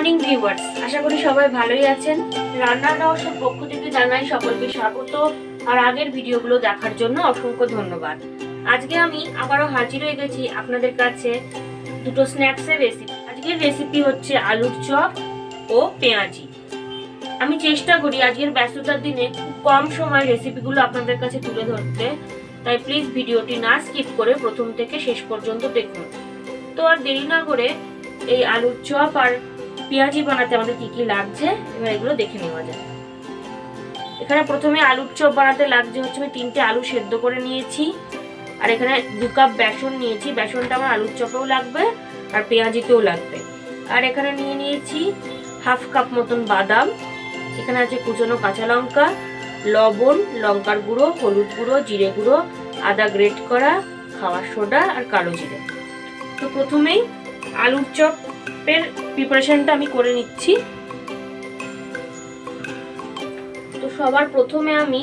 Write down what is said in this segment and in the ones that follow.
Morning viewers, আশা করি সবাই ভালোই আছেন। রান্নার রহস্যের পক্ষ থেকে জানাই সকলকে স্বাগত, আর আগের ভিডিওগুলো দেখার জন্য অসংখ্য ধন্যবাদ। আজকে আমি আবারও হাজির হয়ে গেছি আপনাদের কাছে দুটো স্ন্যাক্সের রেসিপি আজকের রেসিপি হচ্ছে আলুর চপ ও পেঁয়াজি। আমি চেষ্টা করি আজকের ব্যস্ততার দিনে খুব কম সময় রেসিপিগুলো আপনাদের কাছে তুলে ধরতে। তাই প্লিজ ভিডিওটি না স্কিপ করে প্রথম থেকে শেষ পর্যন্ত দেখুন। তো আর দেরি না করে এই আলুর চপ আর পেঁয়াজি বানাতে আমাদের কি কি লাগছে, এবার এগুলো দেখে নেওয়া যায় এখানে প্রথমে আলুর চপ বানাতে লাগছে, হচ্ছে আমি তিনটে আলু সেদ্ধ করে নিয়েছি। আর এখানে দু কাপ বেসন নিয়েছি, বেসনটা আমার আলুর চপেও লাগবে আর পেঁয়াজিতেও লাগবে। আর এখানে নিয়ে নিয়েছি হাফ কাপ মতন বাদাম, এখানে আছে কুচনো কাঁচা লঙ্কা, লবণ, লঙ্কার গুঁড়ো, হলুদ গুঁড়ো, জিরে গুঁড়ো, আদা গ্রেট করা, খাওয়ার সোডা আর কালো জিরে। তো প্রথমেই আলুর চপের প্রিপারেশনটা আমি করে নিচ্ছি। তো সবার প্রথমে আমি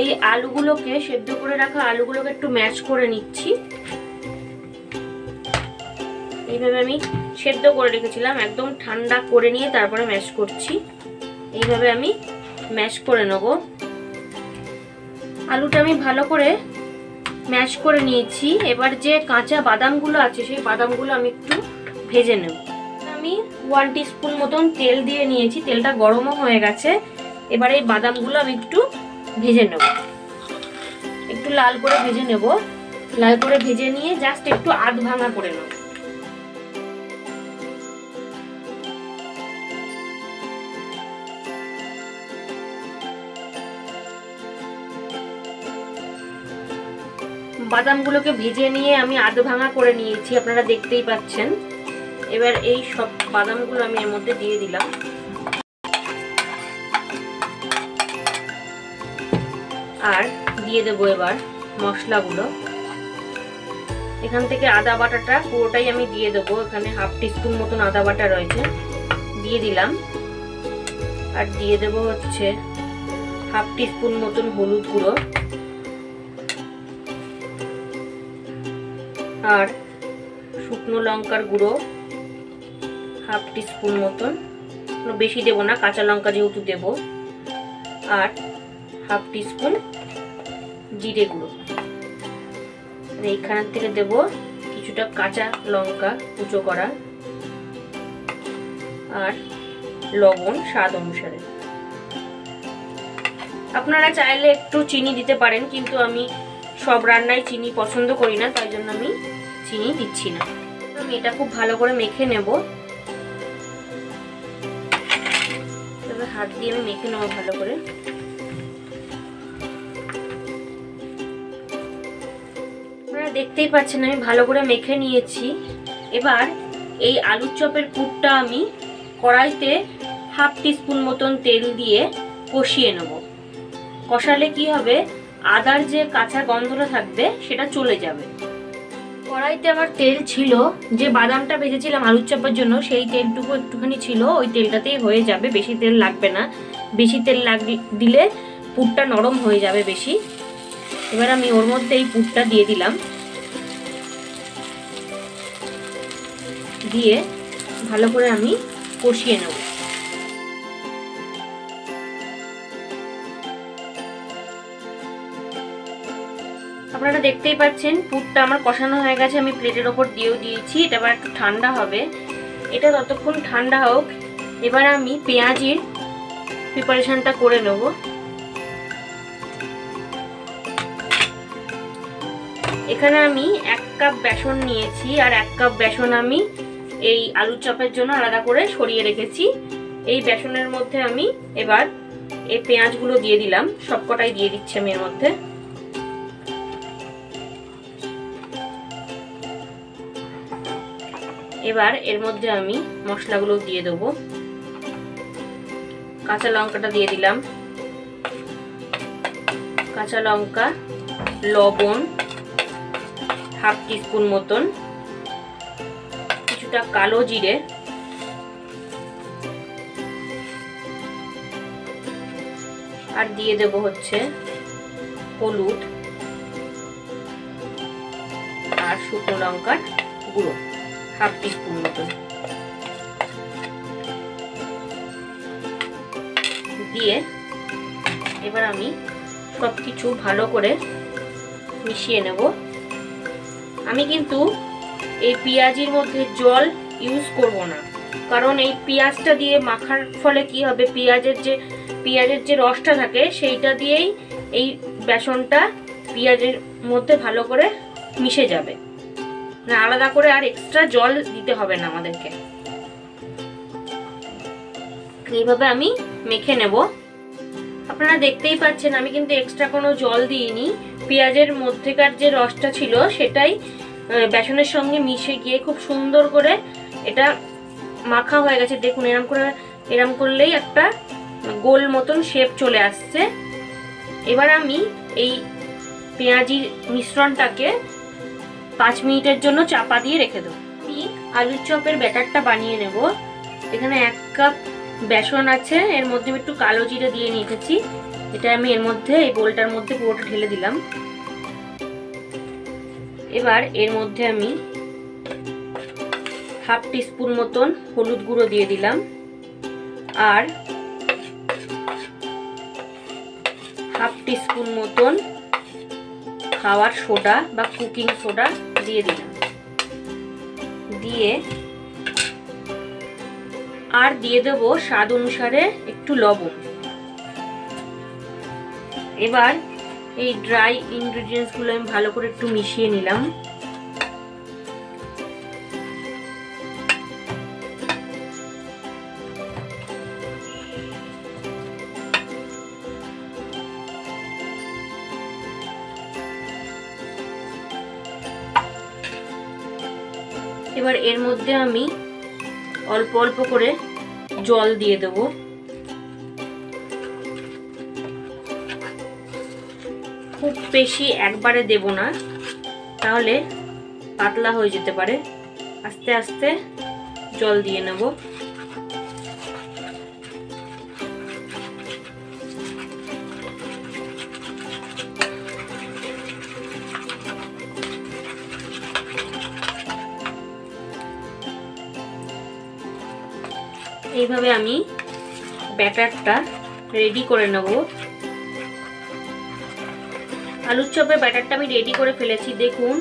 এই আলুগুলোকে, সেদ্ধ করে রাখা আলুগুলোকে একটু ম্যাচ করে নিচ্ছি। এইভাবে আমি সেদ্ধ করে রেখেছিলাম, একদম ঠান্ডা করে নিয়ে তারপরে ম্যাশ করছি। এইভাবে আমি ম্যাশ করে নেব। আলুটা আমি ভালো করে ম্যাশ করে নিয়েছি। এবার যে কাঁচা বাদামগুলো আছে, সেই বাদামগুলো আমি একটু ভেজে নেব। আমি ওয়ান স্পুন মতন তেল দিয়ে নিয়েছি, তেলটা গরমও হয়ে গেছে। এবার এই বাদামগুলো আমি একটু ভেজে নেব। একটু লাল করে ভেজে নেব। লাল করে ভেজে নিয়ে জাস্ট একটু আধ ভাঙা করে নেব। বাদামগুলোকে ভেজে নিয়ে আমি আধ ভাঙা করে নিয়েছি, আপনারা দেখতেই পাচ্ছেন। এবার এই সব বাদামগুলো আমি এর মধ্যে দিয়ে দিলাম। আর দিয়ে দেবো এবার মশলাগুলো। এখান থেকে আদা বাটাটা পুরোটাই আমি দিয়ে দেবো। এখানে হাফ টিস্পুন মতন আদা বাটা রয়েছে। দিয়ে দিলাম। আর দিয়ে দেবো হচ্ছে হাফ টিস্পুন মতন হলুদ গুঁড়ো। আর শুকনো লঙ্কার গুঁড়ো। হাফ টিস্পুন মতন। কোনো বেশি দেবো না, কাঁচা লঙ্কা যেহেতু দেব। আর হাফ টিস্পুন জিরে গুঁড়ো। এইখান থেকে দেব কিছুটা কাঁচা লঙ্কা কুচো করা আর লবণ স্বাদ অনুসারে। আপনারা চাইলে একটু চিনি দিতে পারেন, কিন্তু আমি সব রান্নায় চিনি পছন্দ করি না, তাই জন্য আমি চিনি দিচ্ছি না। আমি এটা খুব ভালো করে মেখে নেব। হাত দিয়ে আমি মেখে নেব ভালো করে। আপনারা দেখতেই পাচ্ছেন, আমি ভালো করে মেখে নিয়েছি। এবার এই আলুর চপের পুরটা আমি কড়াইতে হাফ টিস্পুন মতন তেল দিয়ে কষিয়ে নেব। কষালে কি হবে? আদার যে কাঁচা গন্ধটা থাকবে, সেটা চলে যাবে। কড়াইতে আমার তেল ছিল, যে বাদামটা ভেজেছিলাম আলুর চাপার জন্য, সেই তেলটুকু একটুখানি ছিল, ওই তেলটাতেই হয়ে যাবে, বেশি তেল লাগবে না। বেশি তেল লাগ দিলে পুরটা নরম হয়ে যাবে বেশি। এবার আমি ওর মধ্যে এই পুরটা দিয়ে দিলাম। দিয়ে ভালো করে আমি কষিয়ে নেব। দেখতেই পাচ্ছেন, পুরটা আমার কষানো হয়ে গেছে, আমি প্লেটের ওপর দিয়েও দিয়েছি, এটা আবার একটু ঠান্ডা হবে। এটা ততক্ষণ ঠান্ডা হোক, এবার আমি পেঁয়াজির প্রিপারেশনটা করে নেব। এখানে আমি এক কাপ বেসন নিয়েছি, আর এক কাপ বেসন আমি এই আলু চপের জন্য আলাদা করে সরিয়ে রেখেছি। এই বেসনের মধ্যে আমি এবার এই পেঁয়াজগুলো দিয়ে দিলাম, সবকটাই দিয়ে দিচ্ছি আমি এর মধ্যে। এবার এর মধ্যে আমি মশলাগুলো দিয়ে দেবো। কাঁচা লঙ্কাটা দিয়ে দিলাম। কাঁচা লঙ্কা, লবণ, হাফ টিস্পুন মতন, কিছুটা কালো জিরে, আর দিয়ে দেব হচ্ছে হলুদ আর শুকনো লঙ্কার গুঁড়ো। কাপ টিস্পুন মতো দিয়ে এবার আমি সব কিছু ভালো করে মিশিয়ে নেব। আমি কিন্তু এই পেঁয়াজির মধ্যে জল ইউজ করব না। কারণ এই পেঁয়াজটা দিয়ে মাখার ফলে কি হবে? পেঁয়াজের যে পেঁয়াজের যে রসটা থাকে, সেইটা দিয়েই এই বেসনটা পেঁয়াজের মধ্যে ভালো করে মিশে যাবে। না, আলাদা করে আর এক্সট্রা জল দিতে হবে না আমাদেরকে। এইভাবে আমি মেখে নেব। আপনারা দেখতেই পাচ্ছেন, আমি কিন্তু এক্সট্রা কোনো জল দিইনি। পেঁয়াজের মধ্যেকার যে রসটা ছিল, সেটাই বেসনের সঙ্গে মিশে গিয়ে খুব সুন্দর করে এটা মাখা হয়ে গেছে। দেখুন, এরম করে, এরম করলেই একটা গোল মতন শেপ চলে আসছে। এবার আমি এই পেঁয়াজির মিশ্রণটাকে পাঁচ মিনিটের জন্য চাপা দিয়ে রেখে দেবো। আলুর চপের ব্যাটারটা বানিয়ে নেব। এখানে এক কাপ বেসন আছে, এর মধ্যে আমি একটু কালো জিরে দিয়ে নিয়েছি। এটা আমি এর মধ্যে, এই বোলটার মধ্যে পুরোটা ঢেলে দিলাম। এবার এর মধ্যে আমি হাফ টিস্পুন মতন হলুদ গুঁড়ো দিয়ে দিলাম। আর হাফ টিস্পুন মতন খাওয়ার সোডা বা কুকিং সোডা দিয়ে দিলাম। দিয়ে আর দিয়ে দেব স্বাদ অনুসারে একটু লবণ। এবার এই ড্রাই ইনগ্রিডিয়েন্টসগুলো আমি ভালো করে একটু মিশিয়ে নিলাম। এর মধ্যে আমি অল্প অল্প করে জল দিয়ে দেব। খুব বেশি একবারে দেব না, তাহলে পাতলা হয়ে যেতে পারে। আস্তে আস্তে জল দিয়ে নেব। এইভাবে আমি ব্যাটারটা রেডি করে নেব। আলুর চপের ব্যাটারটা আমি রেডি করে ফেলেছি। দেখুন,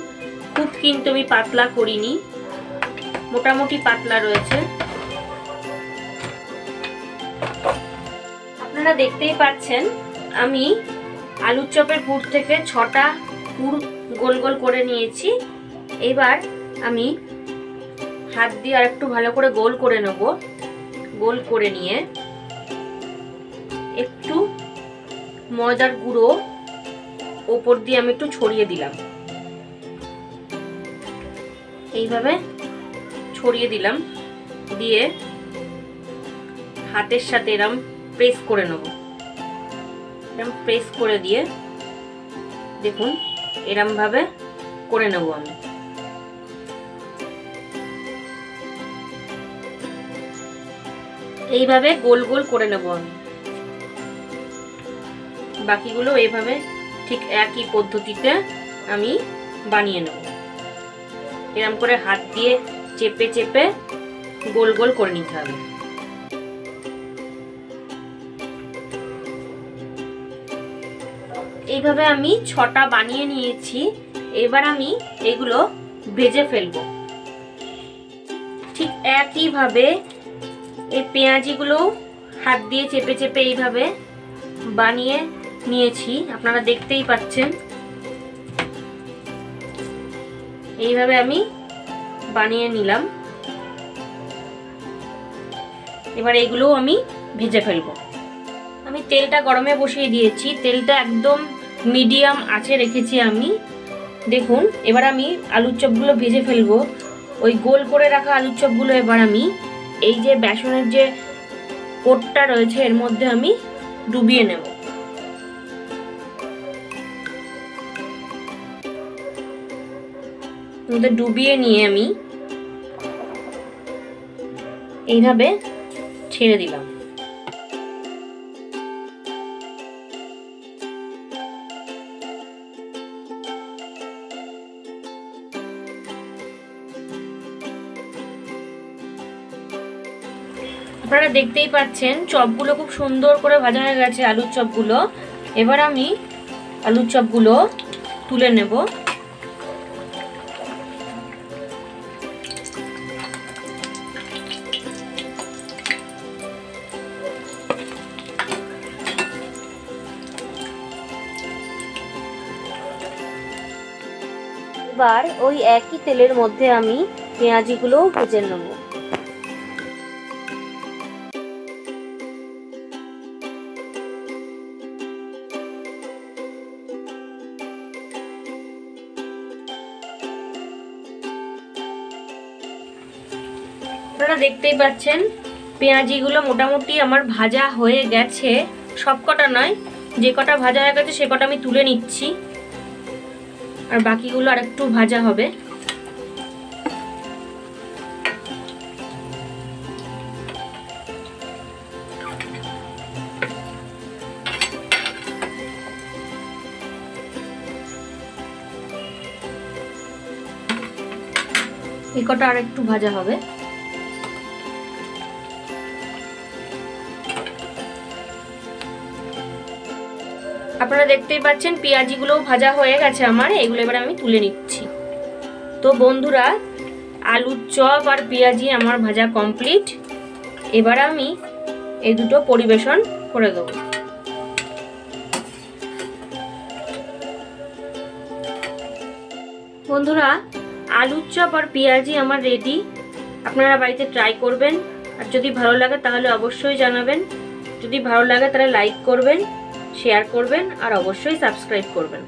খুব কিন্তু আমি পাতলা করিনি। মোটামুটি পাতলা রয়েছে। আপনারা দেখতেই পাচ্ছেন, আমি আলুর চপের পুর থেকে ছটা পুর গোল গোল করে নিয়েছি। এবার আমি হাত দিয়ে আর একটু ভালো করে গোল করে নেব। গোল করে নিয়ে একটু ময়দার গুঁড়ো ওপর দিয়ে আমি একটু ছড়িয়ে দিলাম। এইভাবে ছড়িয়ে দিলাম, দিয়ে হাতের সাথে এরম প্রেস করে নেব। এরম প্রেস করে দিয়ে দেখুন এরম ভাবে করে নেব আমি। এইভাবে গোল গোল করে নেব আমি। বাকিগুলো এইভাবে ঠিক একই পদ্ধতিতে আমি বানিয়ে নেব। এরম করে হাত দিয়ে চেপে চেপে গোল গোল করে নিতে হবে। এইভাবে আমি ছটা বানিয়ে নিয়েছি। এবার আমি এগুলো ভেজে ফেলব। ঠিক একইভাবে এই পেঁয়াজিগুলো হাত দিয়ে চেপে চেপে এইভাবে বানিয়ে নিয়েছি। আপনারা দেখতেই পাচ্ছেন। এইভাবে আমি বানিয়ে নিলাম। এবার এইগুলোও আমি ভেজে ফেলব। আমি তেলটা গরমে বসিয়ে দিয়েছি। তেলটা একদম মিডিয়াম আছে রেখেছি আমি। দেখুন, এবার আমি আলুর চপগুলো ভেজে ফেলব। ওই গোল করে রাখা আলুর চপগুলো এবার আমি এই যে বেসনের যে কোটটা রয়েছে, এর মধ্যে আমি ডুবিয়ে নেব। মধ্যে ডুবিয়ে নিয়ে আমি এইভাবে ছেড়ে দিলাম। দেখতেই পাচ্ছেন, চপগুলো খুব সুন্দর করে ভাজা হয়ে গেছে আলুর চপগুলো। এবার আমি আলুর চপগুলো তুলে নেব। এবার ওই একই তেলের মধ্যে আমি পেঁয়াজিগুলোও ভেজে নেব। দেখতেই পাচ্ছেন, পেঁয়াজিগুলো মোটামুটি আমার ভাজা হয়ে গেছে। সব কটা নয়, যে কটা ভাজা হয়ে গেছে সে কটা আমি তুলে নিচ্ছি। আর বাকিগুলো আর একটু ভাজা হবে। এই কটা আর একটু ভাজা হবে। আপনারা দেখতেই পাচ্ছেন, পেঁয়াজিগুলোও ভাজা হয়ে গেছে আমার, এগুলো এবার আমি তুলে নিচ্ছি। তো বন্ধুরা, আলুর চপ আর পেঁয়াজি আমার ভাজা কমপ্লিট। এবার আমি এই দুটো পরিবেশন করে দেবো। বন্ধুরা, আলুর চপ আর পেঁয়াজি আমার রেডি আপনারা বাড়িতে ট্রাই করবেন। আর যদি ভালো লাগে তাহলে অবশ্যই জানাবেন। যদি ভালো লাগে তাহলে লাইক করবেন। শেয়ার করবেন আর অবশ্যই সাবস্ক্রাইব করবেন।